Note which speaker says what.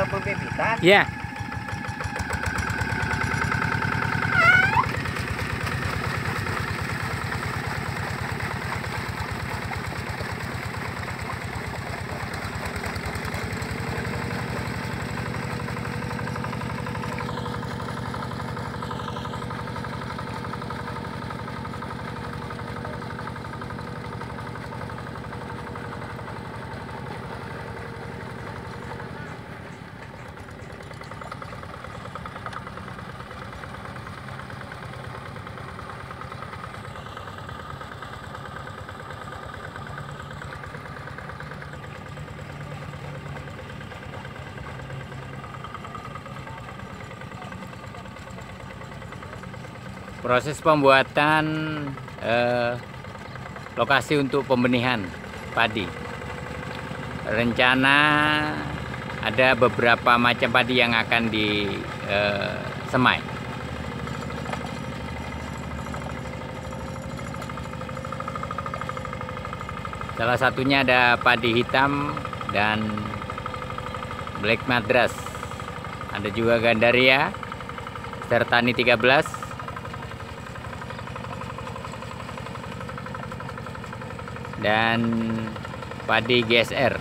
Speaker 1: Taman Pembibitan.
Speaker 2: Ya. Proses pembuatan eh, lokasi untuk pembenihan padi. Rencana ada beberapa macam padi yang akan disemai. Salah satunya ada padi hitam dan black madras. Ada juga gandaria sertani 13 dan padi GSR